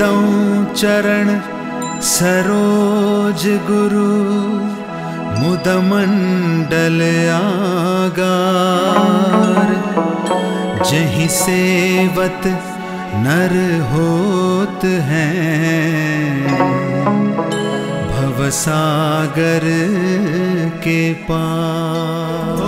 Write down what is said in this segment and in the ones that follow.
बंदौ चरण सरोज गुरु मुदमंडल आगार। जही सेवत नर होत हैं भवसागर के पार।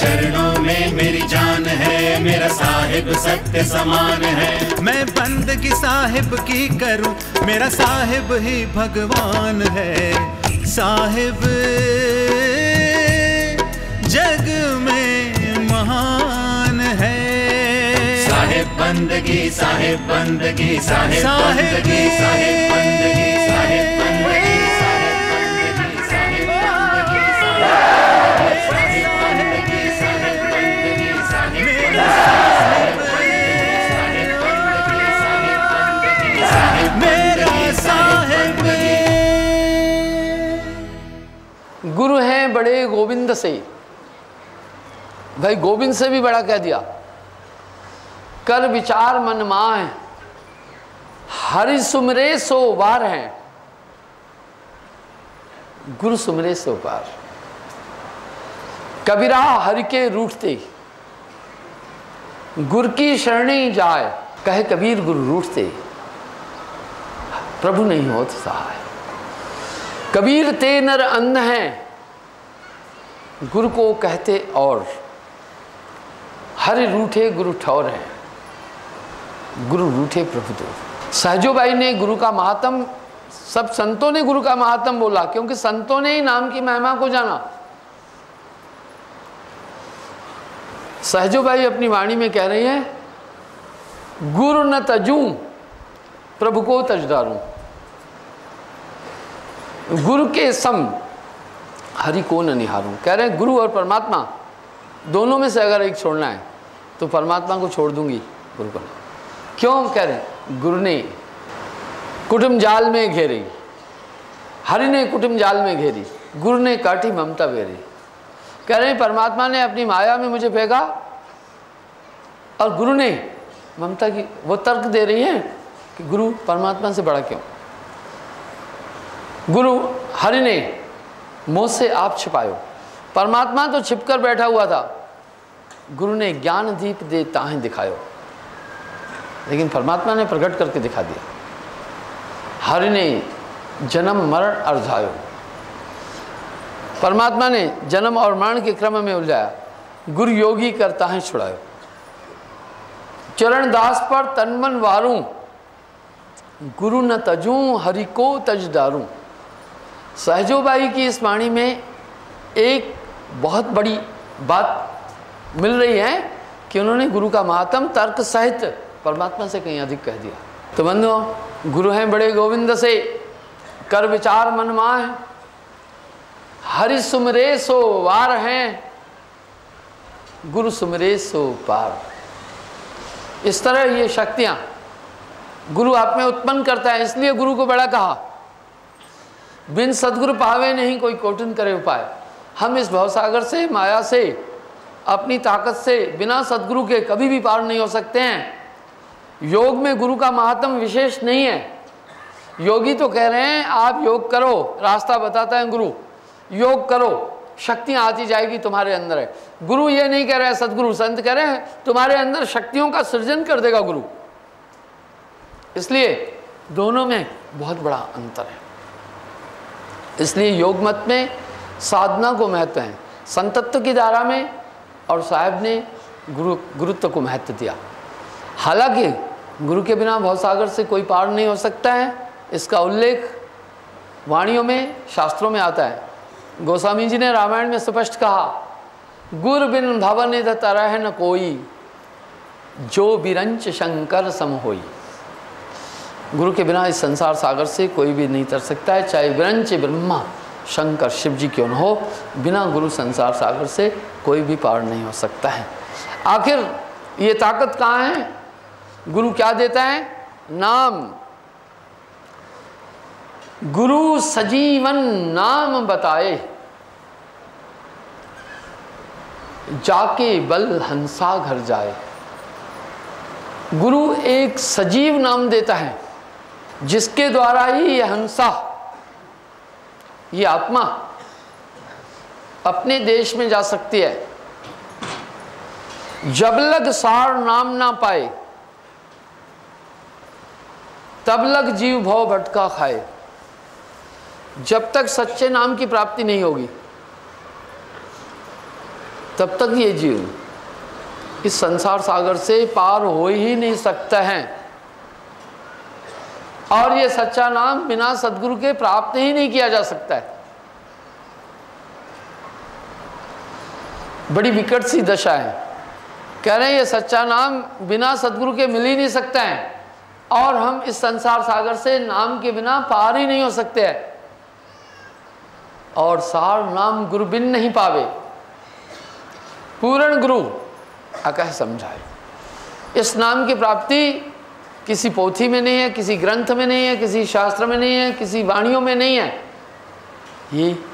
चरणों में मेरी जान है मेरा साहिब सत्य समान है। मैं बंदगी साहिब की करूँ मेरा साहिब ही भगवान है। साहिब जग में महान है। साहिब बंदगी साहिब बंदगी साहिब साहिब बंदगी साहिब बंदगी। गुरु हैं बड़े गोविंद से। भाई गोविंद से भी बड़ा कह दिया, कर विचार मन माह, हरि सुमरे सो बार हैं। गुरु सुमरे सो बार कबीरा हरि के रूठते गुर की शरणी जाए, कहे कबीर गुरु रूठते प्रभु नहीं होत सहाय। कबीर ते नर अंध हैं गुरु को कहते और। हर रूठे गुरु ठौर हैं। गुरु रूठे प्रभु दो सहजो भाई ने गुरु का महात्म, सब संतों ने गुरु का महात्म बोला, क्योंकि संतों ने ही नाम की महिमा को जाना। सहजो भाई अपनी वाणी में कह रही हैं, गुरु न तजू, प्रभु को तजदारूं। गुरु के सम हरि को न निहारूं। कह रहे हैं, गुरु और परमात्मा, दोनों में से अगर एक छोड़ना है तो परमात्मा को छोड़ दूँगी, गुरु को क्यों? कह रहे हैं, गुरु ने कुटुंब जाल में घेरी, हरि ने कुटुंब जाल में घेरी, गुरु ने काटी ममता घेरी कह रहे परमात्मा ने अपनी माया में मुझे फेंका, और गुरु ने ममता की, वो तर्क दे रही है कि गुरु, परमात्मा से बड़ा क्यों? गुरु, हरि ने मोह से आप छिपायो। परमात्मा तो छिपकर बैठा हुआ था। गुरु ने ज्ञान दीप दे ताहें दिखायो। लेकिन परमात्मा ने प्रकट करके दिखा दिया। हरि ने जन्म, मरण अर्धायो परमात्मा ने जन्म और मरण के क्रम में उलझाया। गुरु योगी करता है छुड़ायो। चरण दास पर तनमन वारूं। गुरु न तजूं, हरि को तज डारूं। सहजोबाई की इस वाणी में एक बहुत बड़ी बात मिल रही है कि उन्होंने गुरु का महात्म तर्क सहित परमात्मा से कहीं अधिक कह दिया। तो बंधो गुरु हैं बड़े गोविंद से, कर विचार मन माह, हरि सुमरे सो वार हैं, गुरु सुमरे सो पार। इस तरह ये शक्तियाँ गुरु आप में उत्पन्न करता है, इसलिए गुरु को बड़ा कहा। बिन सदगुरु पावे नहीं कोई कोटन करे उपाय। हम इस भवसागर से, माया से, अपनी ताकत से बिना सदगुरु के कभी भी पार नहीं हो सकते हैं। योग में गुरु का महात्म विशेष नहीं है। योगी तो कह रहे हैं, आप योग करो, रास्ता बताता है गुरु। योग करो शक्तियाँ आती जाएगी तुम्हारे अंदर है। गुरु ये नहीं कह रहे हैं, सदगुरु संत कह रहे हैं, तुम्हारे अंदर शक्तियों का सृजन कर देगा गुरु। इसलिए दोनों में बहुत बड़ा अंतर है। इसलिए योग मत में, साधना को महत्व है। संतत्व की धारा में और साहब ने गुरु, गुरुत्व को महत्व दिया। हालाँकि गुरु के बिना भवसागर से कोई पार नहीं हो सकता है, इसका उल्लेख वाणियों में, शास्त्रों में आता है। गोस्वामी जी ने रामायण में स्पष्ट कहा, गुर बिन भवन तरह न कोई, जो बिरंच शंकर सम होई। गुरु के बिना इस संसार सागर से कोई भी नहीं तर सकता है। चाहे विरंच ब्रह्मा, शंकर शिव जी क्यों न हो, बिना गुरु संसार सागर से कोई भी पार नहीं हो सकता है। आखिर ये ताकत कहाँ है? गुरु क्या देता है? नाम। गुरु सजीवन नाम बताए। जाके बल हंसा घर जाए। गुरु एक सजीव नाम देता है। जिसके द्वारा ही यह हंसा ये आत्मा अपने देश में जा सकती है। जब लग सार नाम ना पाए, तब लग जीव भव भटका खाए। जब तक सच्चे नाम की प्राप्ति नहीं होगी, तब तक ये जीव इस संसार सागर से पार हो ही नहीं सकता है। और ये सच्चा नाम बिना सदगुरु के प्राप्त ही नहीं किया जा सकता है। बड़ी विकट सी दशा है। कह रहे हैं, ये सच्चा नाम बिना सदगुरु के मिल ही नहीं सकता है। और हम इस संसार सागर से नाम के बिना पार ही नहीं हो सकते हैं। और सार नाम गुरु बिन नहीं पावे। पूर्ण गुरु, अकह समझाए। इस नाम की प्राप्ति किसी पोथी में नहीं है, किसी ग्रंथ में नहीं है, किसी शास्त्र में नहीं है, किसी वाणियों में नहीं है। ये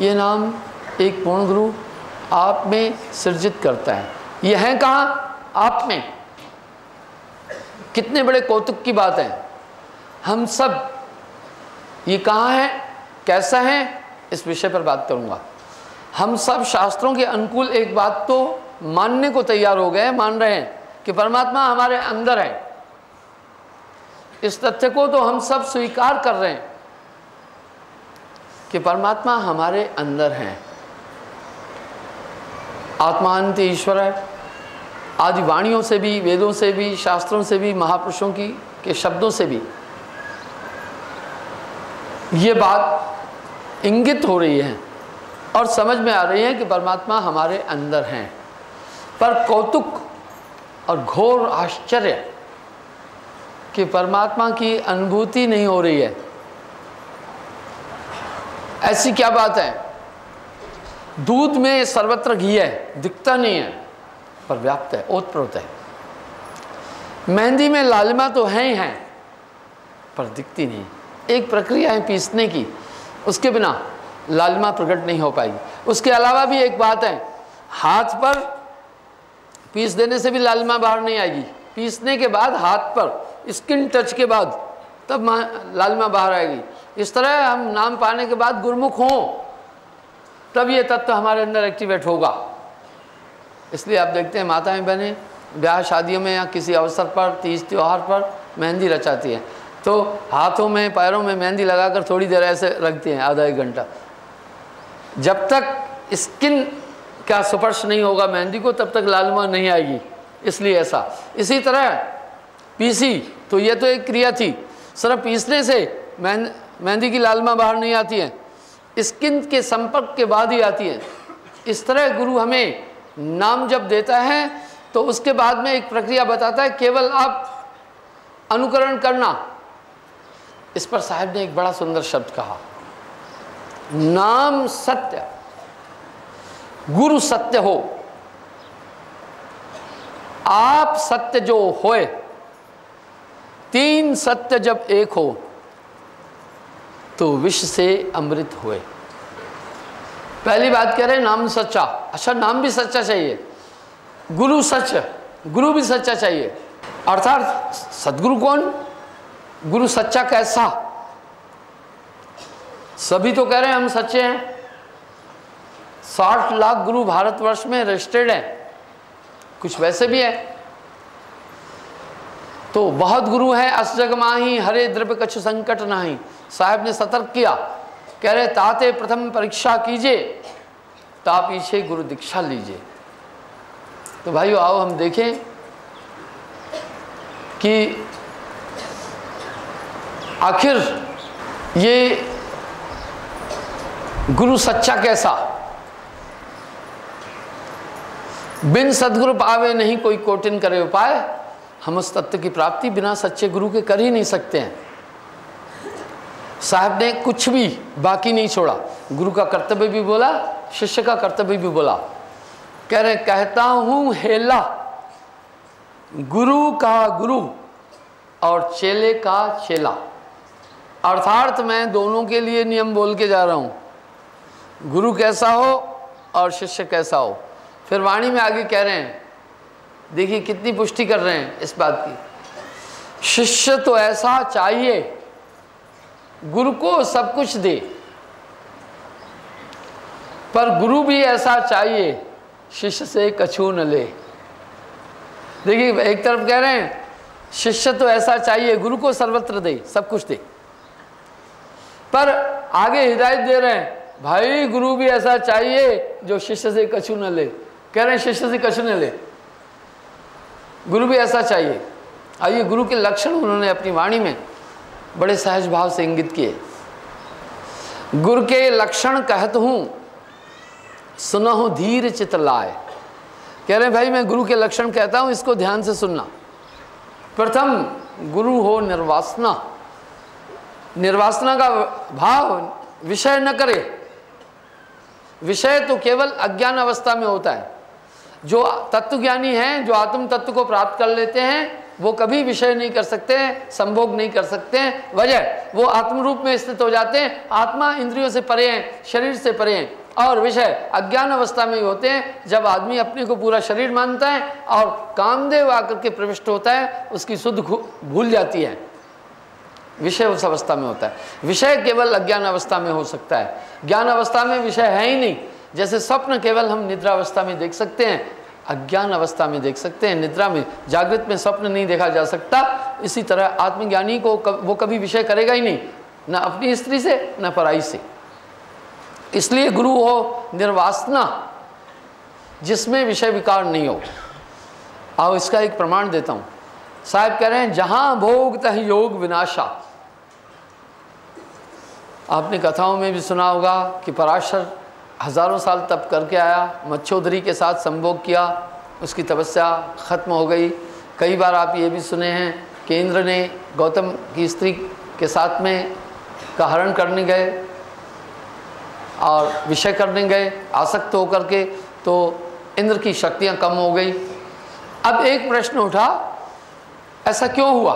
ये नाम एक पूर्ण गुरु आप में सृजित करता है। ये है कहाँ? आप में। कितने बड़े कौतुक की बात है। हम सब, ये कहाँ है, कैसा है, इस विषय पर बात करूँगा। हम सब शास्त्रों के अनुकूल एक बात तो मानने को तैयार हो गए मान रहे हैं कि परमात्मा हमारे अंदर है। इस तथ्य को तो हम सब स्वीकार कर रहे हैं कि परमात्मा हमारे अंदर है। आत्मांत ईश्वर है। आदि वाणियों से भी, वेदों से भी, शास्त्रों से भी, महापुरुषों की, के शब्दों से भी। ये बात इंगित हो रही है और समझ में आ रही है कि परमात्मा हमारे अंदर हैं। पर कौतुक और घोर आश्चर्य कि परमात्मा की अनुभूति नहीं हो रही है। ऐसी क्या बात है? दूध में सर्वत्र घी है, दिखता नहीं है, पर व्याप्त है, ओतप्रोत है। मेहंदी में लालिमा तो है ही है, पर दिखती नहीं। एक प्रक्रिया है पीसने की, उसके बिना लालिमा प्रकट नहीं हो पाएगी। उसके अलावा भी एक बात है, हाथ पर पीस देने से भी लालिमा बाहर नहीं आएगी। पीसने के बाद हाथ पर स्किन टच के बाद, तब लालिमा बाहर आएगी। इस तरह हम नाम पाने के बाद गुरमुख हों, तब ये तत्व हमारे अंदर एक्टिवेट होगा। इसलिए आप देखते हैं माताएँ बहनें, ब्याह शादियों में या किसी अवसर पर, तीज त्यौहार पर मेहंदी रचाती हैं। तो हाथों में, पैरों में मेहंदी लगाकर थोड़ी देर ऐसे रखती हैं, आधा एक घंटा। जब तक स्किन का स्पर्श नहीं होगा मेहंदी को, तब तक लालमा नहीं आएगी। इसलिए ऐसा। इसी तरह पीसी तो ये तो एक क्रिया थी। सिर्फ़ पीसने से मेहंदी की लालमा बाहर नहीं आती है। स्किन के संपर्क के बाद ही आती है। इस तरह गुरु हमें नाम जब देता है तो उसके बाद में एक प्रक्रिया बताता है, केवल आप अनुकरण करना। इस पर साहब ने एक बड़ा सुंदर शब्द कहा। नाम सत्य। गुरु सत्य हो। आप सत्य जो होए तीन सत्य जब एक हो तो विष से अमृत हुए। पहली बात कह रहे नाम सच्चा। अच्छा नाम भी सच्चा चाहिए। गुरु सच, गुरु भी सच्चा चाहिए। अर्थात, सदगुरु कौन? गुरु सच्चा कैसा? सभी तो कह रहे हैं, हम सच्चे हैं। साठ लाख गुरु भारतवर्ष में रजिस्टर्ड हैं। कुछ वैसे भी है। तो बहुत गुरु हैं, अस जग माही, हरे द्रव्य कछ संकट नाही। साहब ने सतर्क किया। कह रहे, ताते प्रथम परीक्षा कीजिए ता पीछे गुरु दीक्षा लीजिए तो भाइयों, आओ हम देखें कि आखिर ये गुरु सच्चा कैसा? बिन सदगुरु पावे नहीं कोई कोटिन करे उपाय। हम उस तत्व की प्राप्ति बिना सच्चे गुरु के कर ही नहीं सकते हैं। साहब ने कुछ भी बाकी नहीं छोड़ा। गुरु का कर्तव्य भी बोला, शिष्य का कर्तव्य भी बोला। कह रहे, कहता हूँ, हेला, गुरु का गुरु और चेले का चेला। अर्थात मैं दोनों के लिए नियम बोल के जा रहा हूँ। गुरु कैसा हो और शिष्य कैसा हो। फिर वाणी में आगे कह रहे हैं देखिए कितनी पुष्टि कर रहे हैं इस बात की। शिष्य तो ऐसा चाहिए, गुरु को सब कुछ दे। पर गुरु भी ऐसा चाहिए, शिष्य से कछू न ले। देखिए एक तरफ़ कह रहे हैं, शिष्य तो ऐसा चाहिए, गुरु को सर्वत्र दे, सब कुछ दे। पर आगे हिदायत दे रहे हैं, भाई गुरु भी ऐसा चाहिए जो शिष्य से कछू न ले। कह रहे हैं, शिष्य से कछू न ले। गुरु भी ऐसा चाहिए। आइए गुरु के लक्षण उन्होंने अपनी वाणी में बड़े सहज भाव से इंगित किए। गुरु के लक्षण कहत हूँ सुनो धीर चित लाए। कह रहे भाई, मैं गुरु के लक्षण कहता हूँ, इसको ध्यान से सुनना। प्रथम, गुरु हो निर्वासना। निर्वासना का भाव विषय न करे। विषय तो केवल अज्ञान अवस्था में होता है। जो तत्वज्ञानी हैं, जो आत्म तत्व को प्राप्त कर लेते हैं, वो कभी विषय नहीं कर सकते हैं संभोग नहीं कर सकते। हैं वजह, वो आत्म रूप में स्थित हो जाते हैं, आत्मा इंद्रियों से परे हैं, शरीर से परे हैं। और विषय, अज्ञान अवस्था में ही होते हैं, जब आदमी अपने को पूरा शरीर मानता है और कामदेव आकर के प्रविष्ट होता है, उसकी शुद्ध भूल जाती है। विषय उस अवस्था में होता है। विषय केवल अज्ञान अवस्था में हो सकता है। ज्ञान अवस्था में विषय है ही नहीं। जैसे स्वप्न केवल हम निद्रा अवस्था में देख सकते हैं अज्ञान अवस्था में देख सकते हैं निद्रा में जागृत में स्वप्न नहीं देखा जा सकता। इसी तरह आत्मज्ञानी को कब, वो कभी विषय करेगा ही नहीं ना अपनी स्त्री से न पराई से। इसलिए गुरु हो निर्वासना जिसमें विषय विकार नहीं हो। आओ इसका एक प्रमाण देता हूँ। साहब कह रहे हैं जहाँ भोग तह योग विनाशा। आपने कथाओं में भी सुना होगा कि पराशर हज़ारों साल तप करके आया, मच्छोदरी के साथ संभोग किया, उसकी तपस्या ख़त्म हो गई। कई बार आप ये भी सुने हैं कि इंद्र ने गौतम की स्त्री के साथ में का हरण करने गए और विषय करने गए, आसक्त होकर के तो इंद्र की शक्तियाँ कम हो गई। अब एक प्रश्न उठा, ऐसा क्यों हुआ?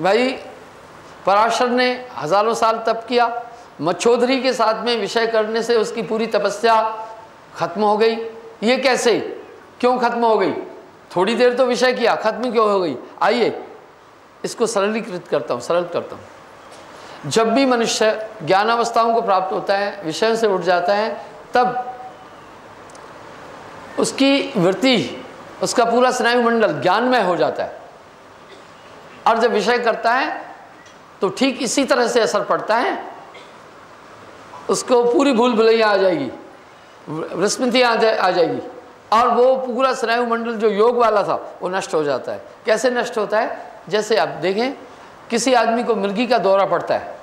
भाई, पराशर ने हज़ारों साल तप किया मच्छोदरी के साथ में विषय करने से उसकी पूरी तपस्या खत्म हो गई। ये कैसे? क्यों खत्म हो गई? थोड़ी देर तो विषय किया, खत्म क्यों हो गई? आइए, इसको सरलीकृत करता हूँ, सरल करता हूँ। जब भी मनुष्य ज्ञान अवस्थाओं को प्राप्त होता है, विषय से उठ जाता है, तब उसकी वृत्ति, उसका पूरा स्नायुमंडल ज्ञानमय हो जाता है। और जब विषय करता है तो ठीक इसी तरह से असर पड़ता है उसको पूरी भूल भुलैया आ जाएगी। विस्मृति आ, आ जाएगी। और वो पूरा स्नायु मंडल जो योग वाला था वो नष्ट हो जाता है। कैसे नष्ट होता है? जैसे आप देखें किसी आदमी को मिर्गी का दौरा पड़ता है।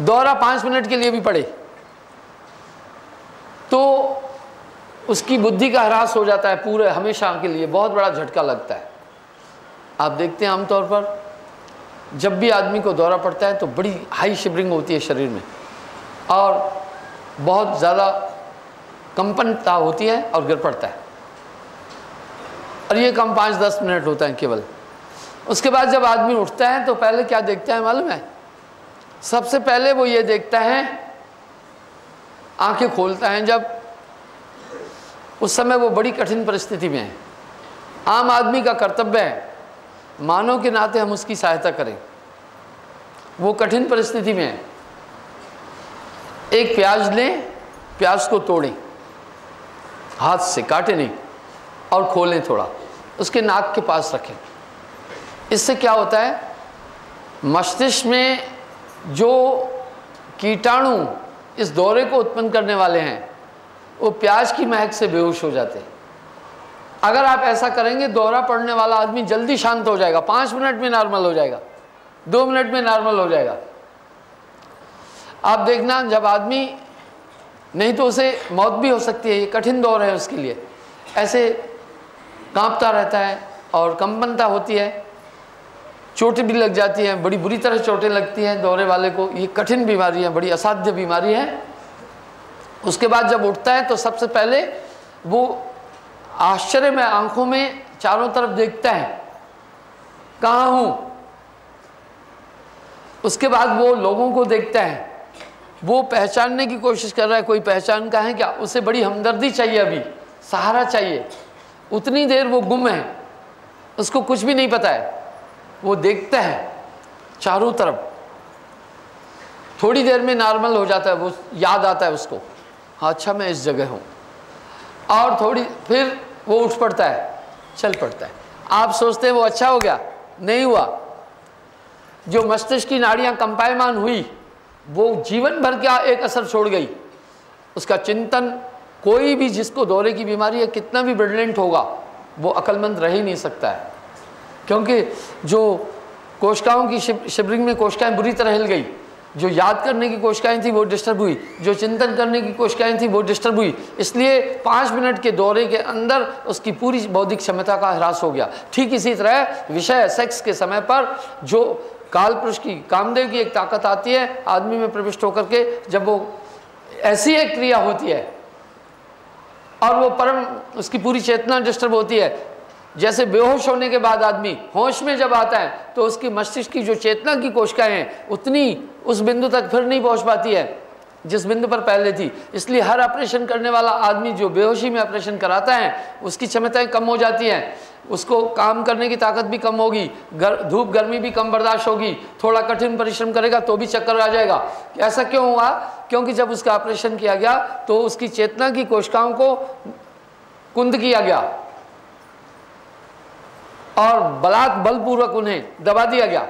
दौरा पाँच मिनट के लिए भी पड़े। तो उसकी बुद्धि का ह्रास हो जाता है पूरे हमेशा के लिए। बहुत बड़ा झटका लगता है। आप देखते हैं आमतौर पर जब भी आदमी को दौरा पड़ता है तो बड़ी हाई शिवरिंग होती है शरीर में। और बहुत ज़्यादा कंपनता होती है और गिर पड़ता है। और ये कम पाँच दस मिनट होता है केवल। उसके बाद जब आदमी उठता है तो पहले क्या देखता है मालूम है? सबसे पहले वो ये देखता है, आँखें खोलता है जब उस समय वो बड़ी कठिन परिस्थिति में है। आम आदमी का कर्तव्य है मानव के नाते हम उसकी सहायता करें। वो कठिन परिस्थिति में है। एक प्याज लें, प्याज को तोड़ें। हाथ से काटे नहीं, और खोलें थोड़ा। उसके नाक के पास रखें। इससे क्या होता है? मस्तिष्क में जो कीटाणु इस दौरे को उत्पन्न करने वाले हैं, वो प्याज की महक से बेहोश हो जाते हैं। अगर आप ऐसा करेंगे, दौरा पड़ने वाला आदमी जल्दी शांत हो जाएगा। पाँच मिनट में नॉर्मल हो जाएगा। दो मिनट में नॉर्मल हो जाएगा। आप देखना, जब आदमी, नहीं तो उसे मौत भी हो सकती है। ये कठिन दौर है उसके लिए। ऐसे कांपता रहता है और कंपनता होती है। चोटें भी लग जाती हैं, बड़ी बुरी तरह चोटें लगती हैं दौरे वाले को। ये कठिन बीमारी है, बड़ी असाध्य बीमारी है। उसके बाद जब उठता है तो सबसे पहले वो आश्चर्य में आँखों में चारों तरफ़ देखता है, कहाँ हूँ? उसके बाद वो लोगों को देखता है, वो पहचानने की कोशिश कर रहा है, कोई पहचान का है क्या? उसे बड़ी हमदर्दी चाहिए अभी, सहारा चाहिए, उतनी देर वो गुम है, उसको कुछ भी नहीं पता है, वो देखता है चारों तरफ़, थोड़ी देर में नॉर्मल हो जाता है, वो याद आता है उसको हाँ अच्छा मैं इस जगह हूँ, और थोड़ी, फिर वो उठ पड़ता है, चल पड़ता है। आप सोचते हैं वो अच्छा हो गया, नहीं हुआ। जो मस्तिष्क की नाड़ियाँ कंपायमान हुई, वो जीवन भर क्या एक असर छोड़ गई। उसका चिंतन, कोई भी जिसको दौरे की बीमारी है कितना भी ब्रिलियंट होगा, वो अकलमंद रह ही नहीं सकता है। क्योंकि जो कोशिकाओं की शिवरिंग में कोशिकाएँ बुरी तरह हिल गई जो याद करने की कोशिकाएँ थी वो डिस्टर्ब हुई, जो चिंतन करने की कोशिकाएँ थी वो डिस्टर्ब हुई। इसलिए पाँच मिनट के दौरे के अंदर उसकी पूरी बौद्धिक क्षमता का ह्रास हो गया। ठीक इसी तरह विषय सेक्स के समय पर जो काल पुरुष की, कामदेव की एक ताकत आती है, आदमी में प्रविष्ट होकर के जब वो ऐसी एक क्रिया होती है और वो परम, उसकी पूरी चेतना डिस्टर्ब होती है जैसे बेहोश होने के बाद आदमी होश में जब आता है तो उसकी मस्तिष्क की जो चेतना की कोशिकाएँ हैं उतनी उस बिंदु तक फिर नहीं पहुँच पाती है जिस बिंदु पर पहले थी। इसलिए हर ऑपरेशन करने वाला आदमी जो बेहोशी में ऑपरेशन कराता है उसकी क्षमताएँ कम हो जाती हैं। उसको काम करने की ताकत भी कम होगी गर, धूप गर्मी भी कम बर्दाश्त होगी थोड़ा कठिन परिश्रम करेगा तो भी चक्कर आ जाएगा। ऐसा क्यों हुआ? क्योंकि जब उसका ऑपरेशन किया गया तो उसकी चेतना की कोशिकाओं को कुंद किया गया। और बलात् बलपूर्वक उन्हें दबा दिया गया।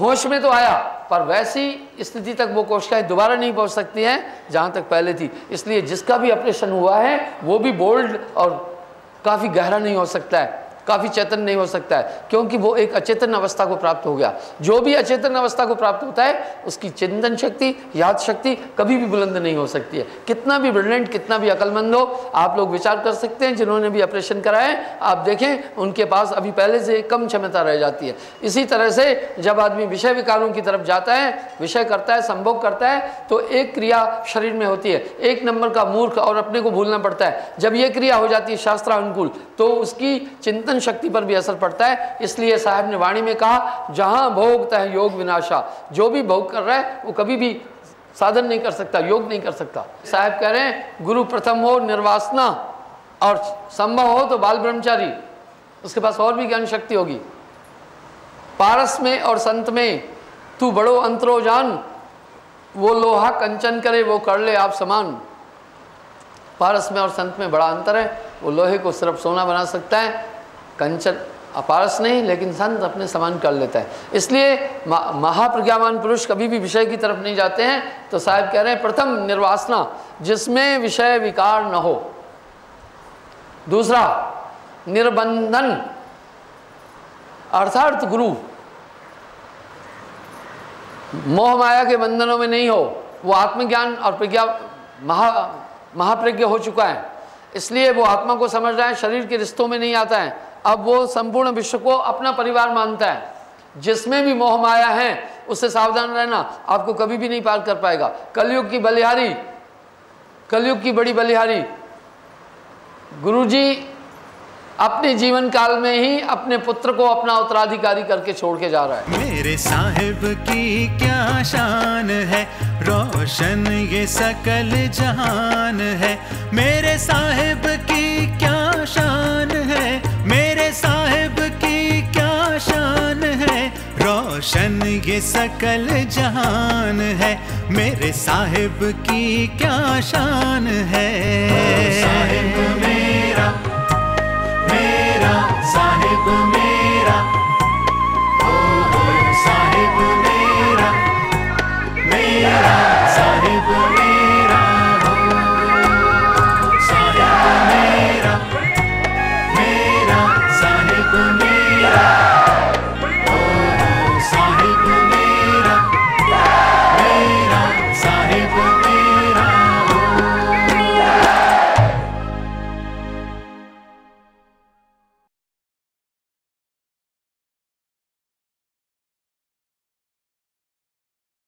होश में तो आया, पर वैसी स्थिति तक वो कोशिकाएँ दोबारा नहीं पहुँच सकती हैं, जहाँ तक पहले थी। इसलिए जिसका भी ऑपरेशन हुआ है, वो भी बोल्ड और काफ़ी गहरा नहीं हो सकता है। काफ़ी चेतन नहीं हो सकता है, क्योंकि वो एक अचेतन अवस्था को प्राप्त हो गया। जो भी अचेतन अवस्था को प्राप्त होता है, उसकी चिंतन शक्ति, याद शक्ति कभी भी बुलंद नहीं हो सकती है। कितना भी ब्रिलियंट कितना भी अकलमंद हो, आप लोग विचार कर सकते हैं, जिन्होंने भी ऑपरेशन कराए आप देखें, उनके पास अभी पहले से कम क्षमता रह जाती है। इसी तरह से जब आदमी विषय विकारों की तरफ़ जाता है, विषय करता है, संभोग करता है तो एक क्रिया शरीर में होती है। एक नंबर का मूर्ख और अपने को भूलना पड़ता है। जब ये क्रिया हो जाती है शास्त्रानुकूल तो उसकी चिंतन साधन शक्ति पर भी असर पड़ता है। इसलिए साहब ने वाणी में कहा, जहाँ भोगता है योग विनाशा। जो भी भोग कर रहा है, वो कभी भी साधन नहीं कर सकता, योग नहीं कर सकता। साहब कह रहे हैं, गुरु प्रथम हो निर्वासना, और संभव हो तो बाल ब्रह्मचारी। उसके पास और भी ज्ञान शक्ति होगी। पारस में और संत में तू बड़ो अंतरो जान वो लोहा कंचन करे, वो कर ले आप समान। पारस में और संत में बड़ा अंतर है। वो लोहे को सिर्फ़ सोना बना सकता है। कंचन अपारस नहीं, लेकिन संत अपने समान कर लेता है। इसलिए महाप्रज्ञावान पुरुष कभी भी विषय की तरफ़ नहीं जाते हैं। तो साहब कह रहे हैं, प्रथम निर्वासना, जिसमें विषय विकार न हो। दूसरा, निर्बंधन अर्थात गुरु, मोह माया के बंधनों में नहीं हो। वो आत्मज्ञान और प्रज्ञा, महा, महाप्रज्ञ हो चुका है। इसलिए वो आत्मा को समझ रहा है, शरीर के रिश्तों में नहीं आता है। अब वो संपूर्ण विश्व को अपना परिवार मानता है। जिसमें भी मोह माया है, उससे सावधान रहना आपको कभी भी नहीं पार कर पाएगा। कलयुग की बलिहारी, कलयुग की बड़ी बलिहारी, गुरुजी अपने जीवन काल में ही अपने पुत्र को अपना उत्तराधिकारी करके छोड़ के जा रहा है। मेरे साहिब की क्या शान है? रोशन ये सकल जहान है। मेरे साहिब की रोशन ये सकल जहान है। मेरे साहिब की क्या शान है? साहिब मेरा